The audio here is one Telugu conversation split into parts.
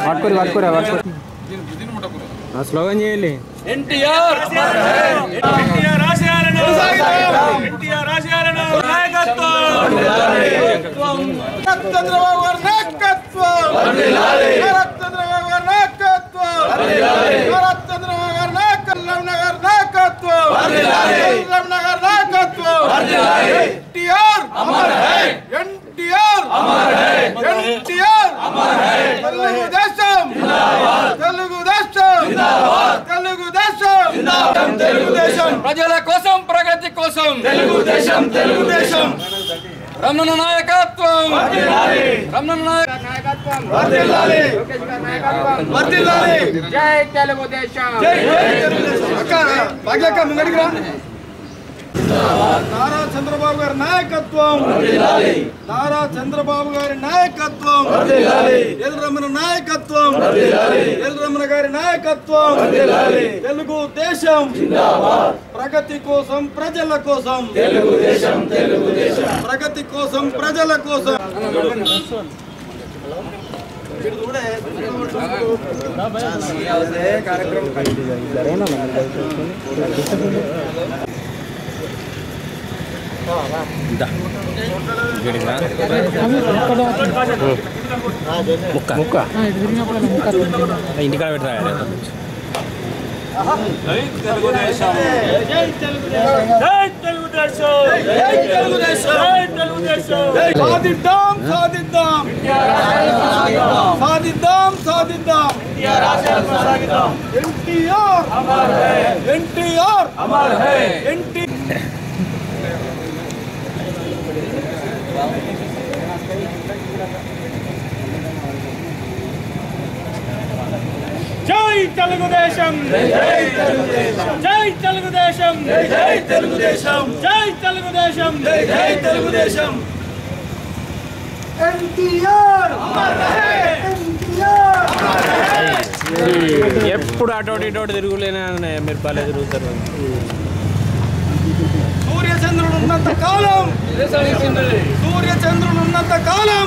పట్టుకోరు పట్టుకోరా పట్టుకోరు స్లోగన్ చేయాలి ఎన్టీఆర్! ఎన్టీఆర్ ఆశయాలను ఎన్టీఆర్ ఆశయాలను నాయకత్వం. చంద్రబాబు గారి నాయకత్వం. చంద్రబాబు గారి నాయకత్వం చంద్రబాబు గారి నాయకత్వం నగర్ నాయకత్వం నగర్ నాయకత్వం ఎన్టీఆర్ ఎన్టీఆర్ ఎన్టీఆర్ తెలుగుదేశం తెలుగుదేశం తెలుగుదేశం తెలుగుదేశం ప్రజల కోసం ప్రగతి కోసం. తెలుగుదేశం తెలుగుదేశం రమణ నాయకత్వం. రమణ నాయకత్వం జై తెలుగుదేశం అక్క భాగ్యక్క ముంగడికి రా. నారా చంద్రబాబు గారి నాయకత్వం. నారా చంద్రబాబు గారి నాయకత్వం. ఎల్రమణ నాయకత్వం. ఎల్రమణ గారి నాయకత్వం. తెలుగు దేశం ప్రగతి కోసం ప్రజల కోసం. ప్రగతి కోసం ప్రజల కోసం. ముక్క. ముక్క. ఇంటికాడ పెట్టరా సాధిద్దాం సాధిద్దాం. సాధిద్దాం. సాధిద్దాం. ఎన్టీఆర్. ఎన్టీఆర్. ఎన్టీ జై తెలుగుదేశం. జై తెలుగుదేశం. జై తెలుగుదేశం. జై తెలుగుదేశం జై తెలుగుదేశం ఎన్టీఆర్. ఎన్టీఆర్. ఎప్పుడు అటోటి ఇటోటి తిరుగులేనా మీరు పల్లె తిరుగుతారు. సూర్యచంద్రుడు ఉన్నంత కాలం సూర్యచంద్రుడు ఉన్నంత కాలం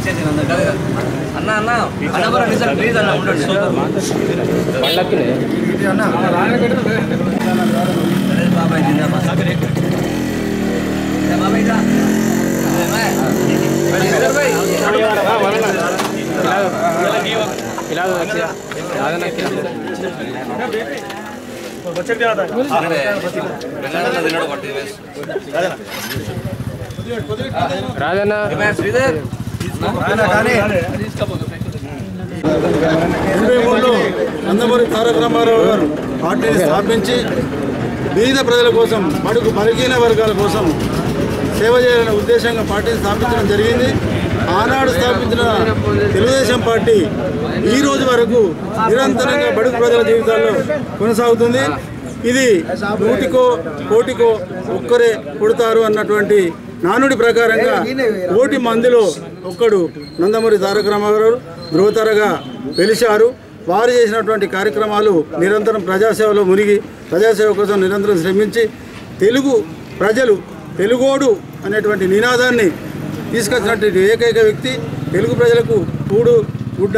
ఫస్ట్ ఒక్కపోద్దు రోజు రోజు అందరూ చక్రే రవి రవి అన్న అన్న అన్న బరా నిజం ప్లీజ్ అన్న ఉండండి బాబాయ్ జిందాబాద్ బాబాయ్ రా బాబాయ్ రాజన్న శ్రీధర్ ఎనభై మూడులో నందమూరి తారక రామారావు గారు పార్టీని స్థాపించి బీద ప్రజల కోసం బడుగు బలహీన వర్గాల కోసం సేవ చేయాలనే ఉద్దేశంగా పార్టీని స్థాపించడం జరిగింది. ఆనాడు స్థాపించిన తెలుగుదేశం పార్టీ ఈ రోజు వరకు నిరంతరంగా బడుగు ప్రజల జీవితాల్లో కొనసాగుతుంది. ఇది నూటికో కోటికో ఒక్కరే పుడతారు అన్నటువంటి నానుడి ప్రకారంగా కోటి మందిలో ఒక్కడు నందమూరి తారక రామారావు ధృవతరగా వెలిశారు. వారు చేసినటువంటి కార్యక్రమాలు నిరంతరం ప్రజాసేవలో మునిగి ప్రజాసేవ కోసం నిరంతరం శ్రమించి తెలుగు ప్రజలు తెలుగోడు అనేటువంటి నినాదాన్ని తీసుకొచ్చినటువంటి ఏకైక వ్యక్తి తెలుగు ప్రజలకు కూడు గుడ్డ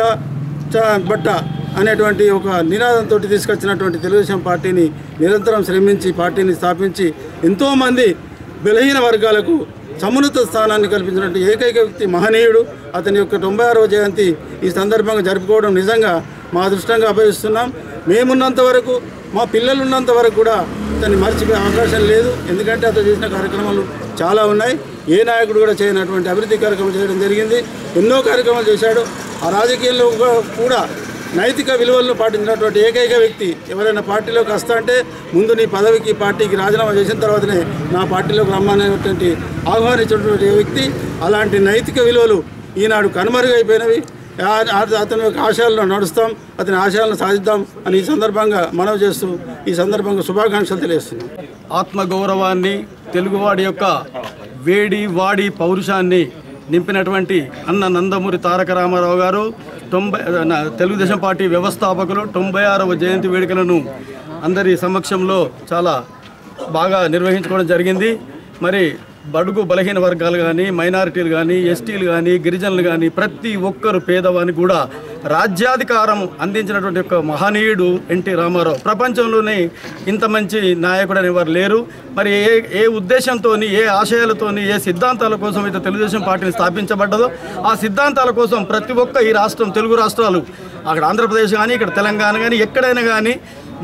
చ- బట్ట అనేటువంటి ఒక నినాదంతో తీసుకొచ్చినటువంటి తెలుగుదేశం పార్టీని నిరంతరం శ్రమించి పార్టీని స్థాపించి ఎంతోమంది బలహీన వర్గాలకు సమున్నత స్థానాన్ని కల్పించినటువంటి ఏకైక వ్యక్తి మహనీయుడు. అతని యొక్క తొంభై ఆరవ జయంతి ఈ సందర్భంగా జరుపుకోవడం నిజంగా మా అదృష్టంగా అభవిస్తున్నాం మేమున్నంత వరకు మా పిల్లలు ఉన్నంత వరకు కూడా అతన్ని మర్చిపోయే అవకాశం లేదు. ఎందుకంటే అతను చేసిన కార్యక్రమాలు చాలా ఉన్నాయి. ఏ నాయకుడు కూడా చేయనటువంటి అభివృద్ధి కార్యక్రమం చేయడం జరిగింది. ఎన్నో కార్యక్రమాలు చేశాడు. ఆ రాజకీయాల్లో కూడా నైతిక విలువలను పాటించినటువంటి ఏకైక వ్యక్తి ఎవరైనా పార్టీలోకి వస్తా అంటే ముందు నీ పదవికి పార్టీకి రాజీనామా చేసిన తర్వాతనే నా పార్టీలోకి రమ్మనేటువంటి ఆహ్వానించినటువంటి వ్యక్తి. అలాంటి నైతిక విలువలు ఈనాడు కనుమరుగైపోయినవి. అతని యొక్క ఆశయాలను నడుస్తాం అతని ఆశయాలను సాధిద్దాం అని ఈ సందర్భంగా మనవి చేస్తూ ఈ సందర్భంగా శుభాకాంక్షలు తెలియజేస్తున్నాం. ఆత్మగౌరవాన్ని తెలుగువాడి యొక్క వేడి వాడి పౌరుషాన్ని నింపినటువంటి అన్న నందమూరి తారక రామారావు గారు తొంభై తెలుగుదేశం పార్టీ వ్యవస్థాపకులు తొంభై ఆరవ జయంతి వేడుకలను అందరి సమక్షంలో చాలా బాగా నిర్వహించుకోవడం జరిగింది. మరి బడుగు బలహీన వర్గాలు కానీ మైనారిటీలు కానీ ఎస్టీలు కానీ గిరిజనులు కానీ ప్రతి ఒక్కరు పేదవాని కూడా రాజ్యాధికారం అందించినటువంటి ఒక మహనీయుడు ఎన్టీ రామారావు. ప్రపంచంలోనే ఇంత మంచి నాయకుడు అనేవారు లేరు. మరి ఏ ఏ ఉద్దేశంతో ఏ ఆశయాలతోని ఏ సిద్ధాంతాల కోసం అయితే తెలుగుదేశం పార్టీని స్థాపించబడ్డదో ఆ సిద్ధాంతాల కోసం ప్రతి ఒక్క ఈ రాష్ట్రం తెలుగు రాష్ట్రాలు అక్కడ ఆంధ్రప్రదేశ్ కానీ ఇక్కడ తెలంగాణ కానీ ఎక్కడైనా కానీ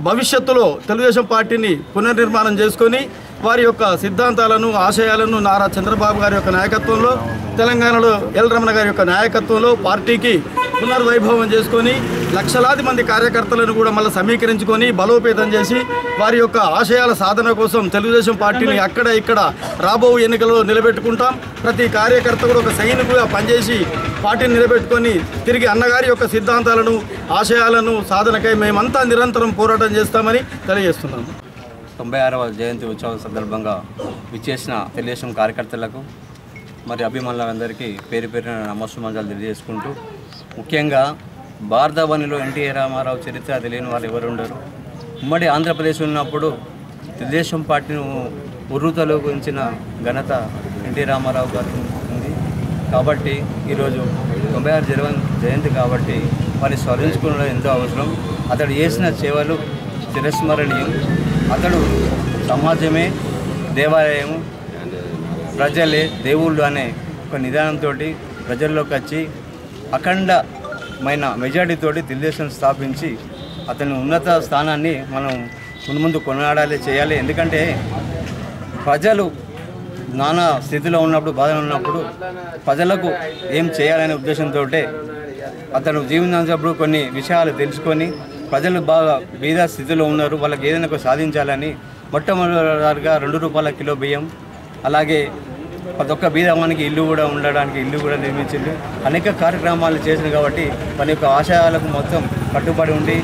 భవిష్యత్తులో తెలుగుదేశం పార్టీని పునర్నిర్మాణం చేసుకొని వారి యొక్క సిద్ధాంతాలను ఆశయాలను నారా చంద్రబాబు గారి యొక్క నాయకత్వంలో తెలంగాణలో ఎల్ రమణ గారి యొక్క నాయకత్వంలో పార్టీకి పునర్వైభవం చేసుకొని లక్షలాది మంది కార్యకర్తలను కూడా మళ్ళీ సమీకరించుకొని బలోపేతం చేసి వారి యొక్క ఆశయాల సాధన కోసం తెలుగుదేశం పార్టీని అక్కడ ఇక్కడ రాబో ఎన్నికల్లో నిలబెట్టుకుంటాం. ప్రతి కార్యకర్త కూడా ఒక సైనికుగా పనిచేసి పార్టీని నిలబెట్టుకొని తిరిగి అన్నగారి యొక్క సిద్ధాంతాలను ఆశయాలను సాధనకై మేమంతా నిరంతరం పోరాటం చేస్తామని తెలియజేస్తున్నాము. తొంభై ఆరవ జయంతి ఉత్సవం సందర్భంగా విచ్చేసిన తెలుగుదేశం కార్యకర్తలకు మరి అభిమానులందరికీ పేరు పేరున నమస్సుమంజాలు తెలియజేసుకుంటూ ముఖ్యంగా భారతవనిలో ఎన్టీ రామారావు చరిత్ర తెలియని వారు ఎవరు ఉండరు ఉమ్మడి ఆంధ్రప్రదేశ్ ఉన్నప్పుడు తెలుగుదేశం పార్టీని ఉర్రూతలోకించిన ఘనత ఎన్టీ రామారావు గారు ఉంది. కాబట్టి ఈరోజు తొంభై ఆరు జరవ జయంతి కాబట్టి వారిని స్మరించుకోవడం ఎంతో అవసరం. అతడు చేసిన సేవలు చిరస్మరణీయం. అతడు సమాజమే దేవాలయం ప్రజలే దేవుళ్ళు అనే ఒక నిదానంతో ప్రజల్లోకి వచ్చి అఖండమైన మెజార్టీతో తెలుగుదేశం స్థాపించి అతని ఉన్నత స్థానాన్ని మనం ముందు ముందు కొనాడాలి చేయాలి. ఎందుకంటే ప్రజలు నానా స్థితిలో ఉన్నప్పుడు బాధలో ఉన్నప్పుడు ప్రజలకు ఏం చేయాలనే ఉద్దేశంతో అతను జీవించినప్పుడు కొన్ని విషయాలు తెలుసుకొని ప్రజలు బాగా బీద స్థితిలో ఉన్నారు. వాళ్ళకి ఏదైనా సాధించాలని మొట్టమొదటిగా రెండు రూపాయల కిలో బియ్యం అలాగే ప్రతి ఒక్క బీదవానికి ఇల్లు కూడా ఉండడానికి ఇల్లు కూడా నిర్మించింది అనేక కార్యక్రమాలు చేసింది కాబట్టి మన యొక్క ఆశయాలకు మొత్తం కట్టుబడి ఉండి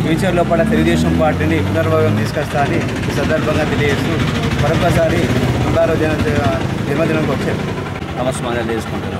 ఫ్యూచర్లో పడ తెలుగుదేశం పార్టీని పునర్భాగం తీసుకొస్తా అని ఈ సందర్భంగా తెలియజేస్తూ మరొకసారి బంగారు జన జన్మదినంకి వచ్చారు నమస్కారాలు చేసుకుంటారు